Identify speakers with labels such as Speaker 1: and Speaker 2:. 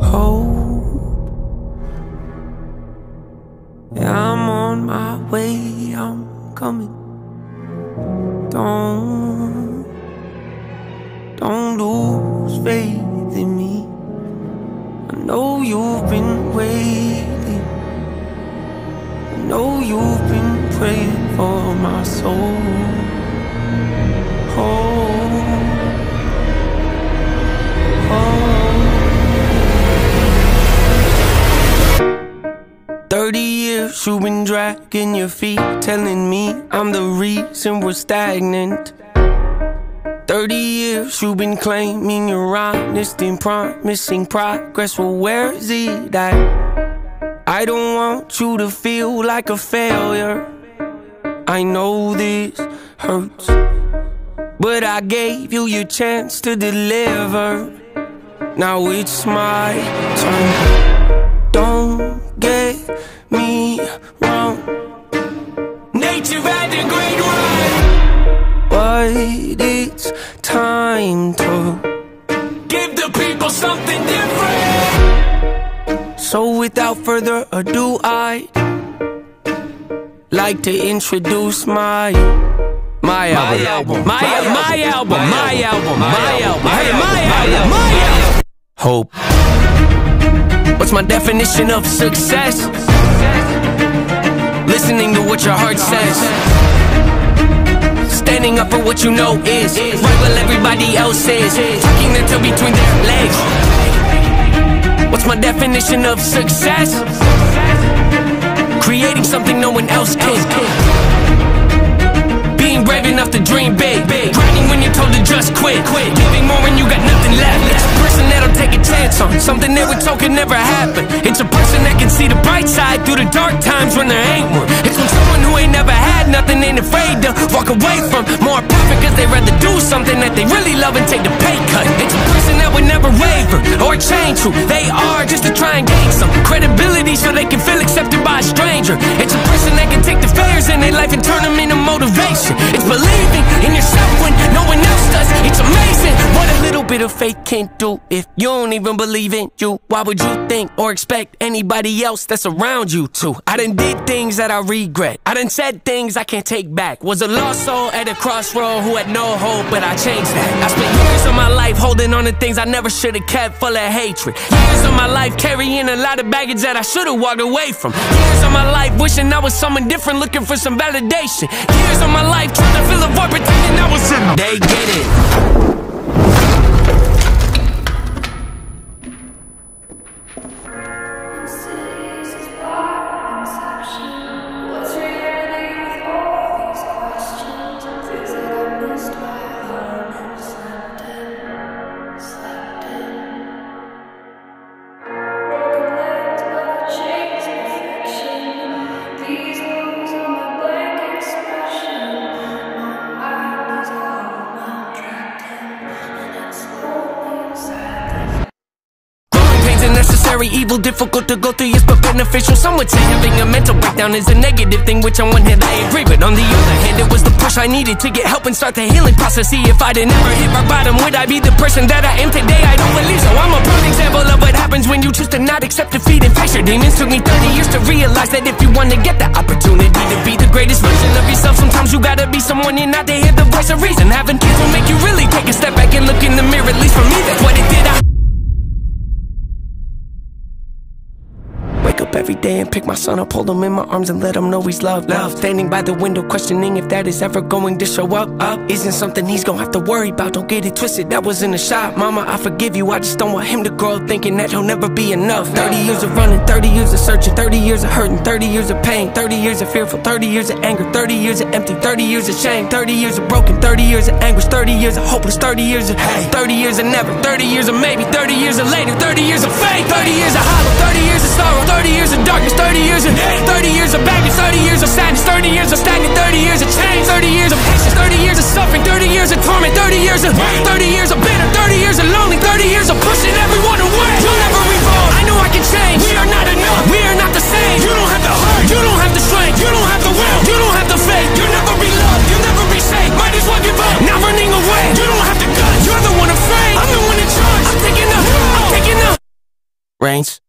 Speaker 1: hope. I'm on my way, I'm coming. Don't, don't lose faith in me. I know you've been waiting. I know you've been praying for my soul. Hope, you've been dragging your feet, telling me I'm the reason we're stagnant. 30 years you've been claiming you're honest and promising progress. Well, where is it at? I don't want you to feel like a failure. I know this hurts, but I gave you your chance to deliver. Now it's my turn. Don't get Nature had a great run, but it's time to give the people something different. So without further ado, I like to introduce my my album, my album, my album, my album, my album, my album, my album. Hope. What's my definition of success? Listening to what your heart says. Standing up for what you know is right while everybody else is. Tucking their tail between their legs. What's my definition of success? Creating something no one else can. Being brave enough to dream big. Grinding when you're told to just quit. Giving more when you got nothing left. Take a chance on something they were told never happen. It's a person that can see the bright side through the dark times when there ain't one. It's when someone who ain't never had nothing ain't afraid to walk away from more profit cause they rather do something that they really love and take the pay cut. It's a person that would never waver or change who they are just to try and gain some credibility so they can feel accepted by a stranger. It's a person that can take the failures in their life and turn them into of faith can't do if you don't even believe in you. Why would you think or expect anybody else that's around you to? I done did things that I regret. I done said things I can't take back. Was a lost soul at a crossroad who had no hope, but I changed that. I spent years of my life holding on to things I never should have kept full of hatred. Years of my life carrying a lot of baggage that I should have walked away from. Years of my life wishing I was someone different, looking for some validation. Years of my life trying to fill a void, pretending I was in. They get it. A necessary evil, difficult to go through, yes, but beneficial. Some would say having a mental breakdown is a negative thing, which on one hand I agree, but on the other hand, it was the push I needed to get help and start the healing process. See, if I didn't ever hit my bottom, would I be the person that I am today? I don't believe so. I'm a prime example of what happens when you choose to not accept defeat and face your demons. Took me 30 years to realize that if you want to get the opportunity to be the greatest version of yourself, sometimes you gotta be someone you're not to hear the voice of reason. Having kids will make you really take a step back and look in the mirror. At least for me, my son up, hold him in my arms and let him know he's loved. Love. Standing by the window, questioning if that is ever going to show up. Up isn't something he's gonna have to worry about. Don't get it twisted, that was in the shot. Mama, I forgive you. I just don't want him to grow up thinking that he'll never be enough. 30 years of running, 30 years of searching, 30 years of hurting, 30 years of pain, 30 years of fearful, 30 years of anger, 30 years of empty, 30 years of shame, 30 years of broken, 30 years of anguish, 30 years of hopeless, 30 years of hey, 30 years of never, 30 years of maybe, 30 years of later, 30 years of fake, 30 years of hollow, 30 years of sorrow, 30 years of darkness, 30 years of 30 years of baggage, 30 years of sadness, 30 years of stagnant, 30 years of change, 30 years of patience, 30 years of suffering, 30 years of torment, 30 years of 30 years of bitter, 30 years of lonely, 30 years of pushing everyone away. You'll never evolve. I know I can change. We are not enough. We are not the same. You don't have the heart. You don't have the strength. You don't have the will. You don't have the faith. You'll never be loved. You'll never be safe. Might as well give up. Not running away. You don't have the guts. You're the one afraid. I'm the one in charge. I'm taking the. I'm taking the. Reins.